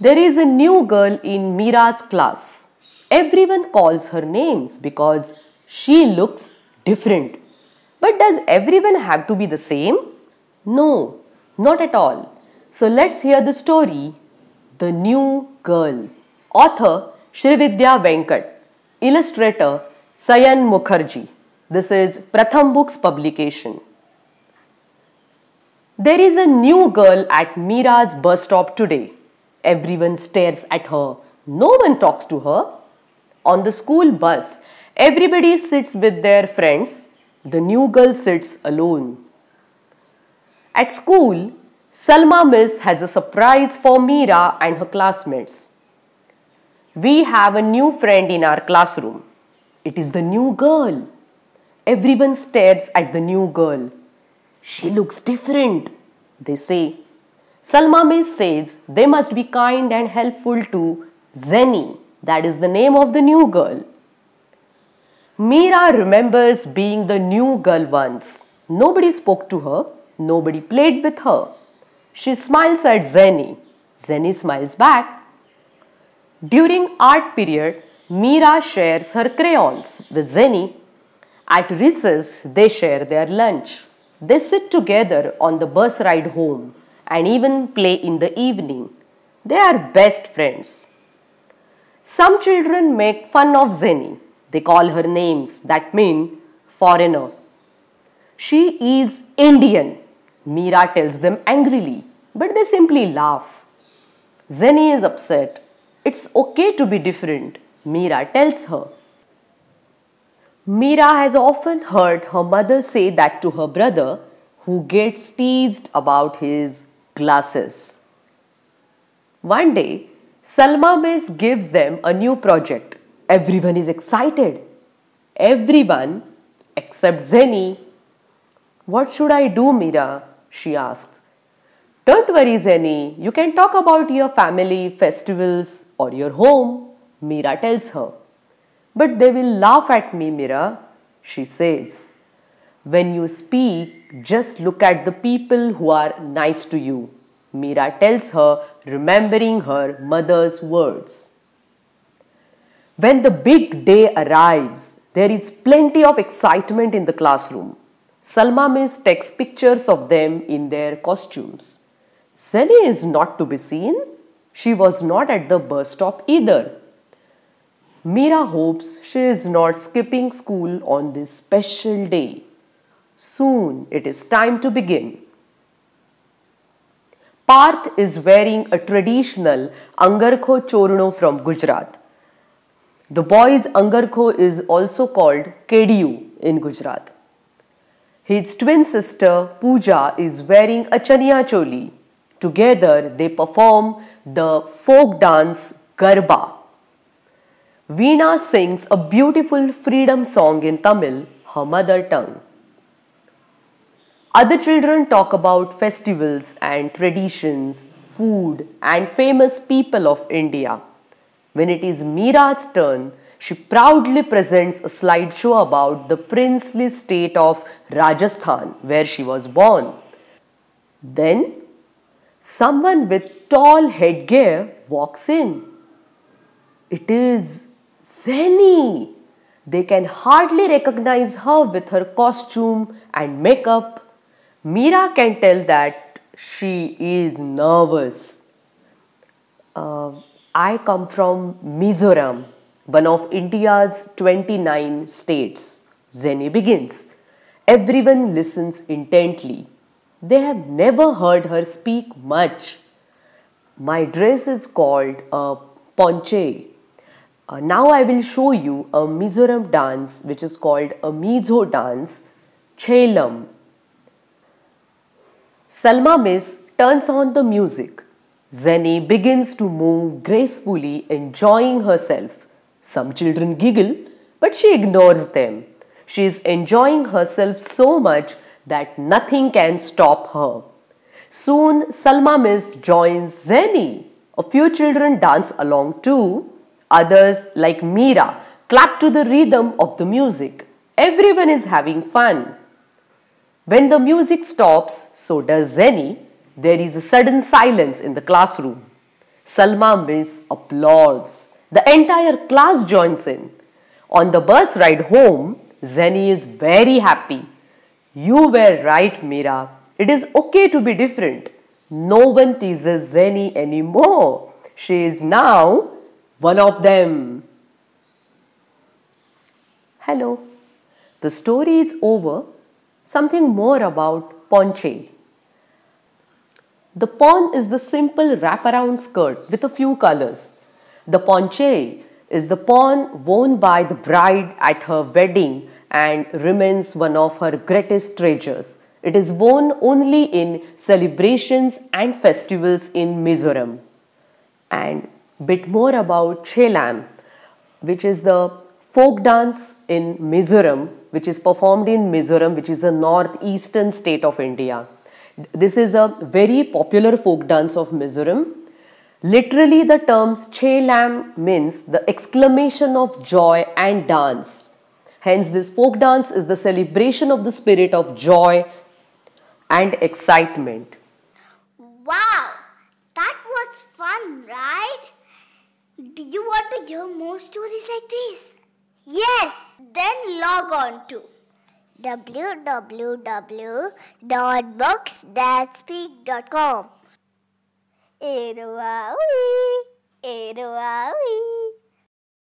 There is a new girl in Mira's class. Everyone calls her names because she looks different. But does everyone have to be the same? No, not at all. So let's hear the story The New Girl. Author Srividhya Venkat. Illustrator Sayan Mukherjee. This is Pratham Books publication. There is a new girl at Mira's bus stop today. Everyone stares at her. No one talks to her. On the school bus, everybody sits with their friends. The new girl sits alone. At school, Salma Miss has a surprise for Mira and her classmates. We have a new friend in our classroom. It is the new girl. Everyone stares at the new girl. She looks different, they say. Salma Miss says they must be kind and helpful to Zenny, that is the name of the new girl. Mira remembers being the new girl once. Nobody spoke to her, nobody played with her. She smiles at Zenny. Zenny smiles back. During art period, Mira shares her crayons with Zenny. At recess, they share their lunch. They sit together on the bus ride home and even play in the evening. They are best friends. Some children make fun of Zenny. They call her names that mean foreigner. She is Indian, Mira tells them angrily, but they simply laugh. Zenny is upset. It's okay to be different, Mira tells her. Mira has often heard her mother say that to her brother, who gets teased about his glasses. One day, Salma Miss gives them a new project. Everyone is excited. Everyone except Zenny. What should I do, Mira? she asks. Don't worry, Zenny. You can talk about your family, festivals, or your home, Mira tells her. But they will laugh at me, Mira, she says. When you speak, just look at the people who are nice to you, Mira tells her, remembering her mother's words. When the big day arrives, there is plenty of excitement in the classroom. Salma Miss takes pictures of them in their costumes. Zenny is not to be seen. She was not at the bus stop either. Mira hopes she is not skipping school on this special day. Soon it is time to begin. Parth is wearing a traditional Angarkho Chorno from Gujarat. The boy's Angarkho is also called Kediyu in Gujarat. His twin sister Pooja is wearing a Chaniya Choli. Together they perform the folk dance Garba. Veena sings a beautiful freedom song in Tamil, her mother tongue. Other children talk about festivals and traditions, food and famous people of India. When it is Mira's turn, she proudly presents a slideshow about the princely state of Rajasthan where she was born. Then, someone with tall headgear walks in. It is Zenny. They can hardly recognize her with her costume and makeup Mira can tell that she is nervous. Uh, I come from Mizoram, one of India's 29 states. Zenny begins. Everyone listens intently. They have never heard her speak much. My dress is called a ponche. Uh, now I will show you a Mizoram dance which is called a Mizo dance, Chelam. Salma Miss turns on the music. Zenny begins to move gracefully, enjoying herself. Some children giggle, but she ignores them. She is enjoying herself so much that nothing can stop her. Soon, Salma Miss joins Zenny. A few children dance along too. Others, like Mira, clap to the rhythm of the music. Everyone is having fun. When the music stops, so does Zenny. There is a sudden silence in the classroom. Salma Miss applauds. The entire class joins in. On the bus ride home, Zenny is very happy. You were right, Mira. It is okay to be different. No one teases Zenny anymore. She is now one of them. Hello. The story is over. Something more about ponche. The pon is the simple wraparound skirt with a few colors. The ponche is the pon worn by the bride at her wedding and remains one of her greatest treasures. It is worn only in celebrations and festivals in Mizoram. And bit more about Chelam, which is the folk dance in Mizoram, which is performed in Mizoram, which is the northeastern state of India. This is a very popular folk dance of Mizoram. Literally, the terms Chelam means the exclamation of joy and dance. Hence, this folk dance is the celebration of the spirit of joy and excitement. Wow, that was fun, right? Do you want to hear more stories like this? Yes, then log on to www.booksthatspeak.com. Eruawi, Eruawi.